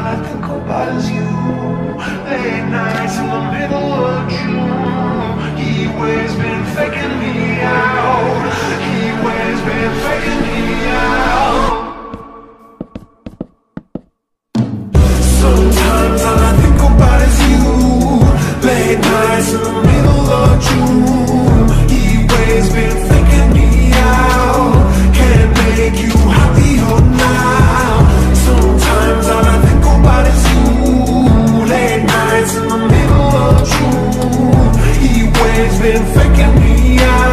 All I think about is you. Late nights in the middle of June. He always been faking me out. He always been faking me out. Sometimes all I think about is you. Late nights in the it's been faking me out.